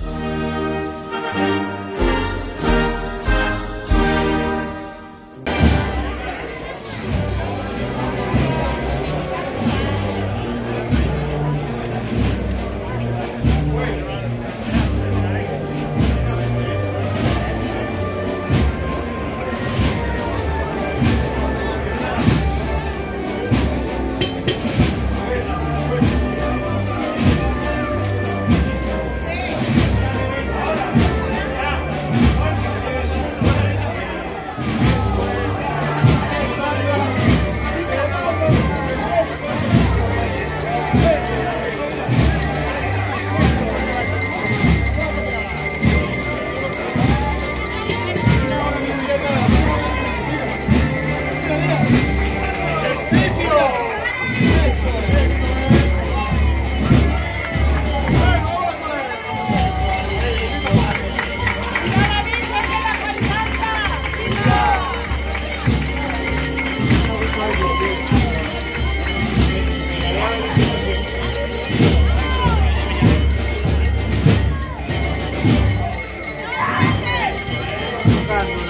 you kita.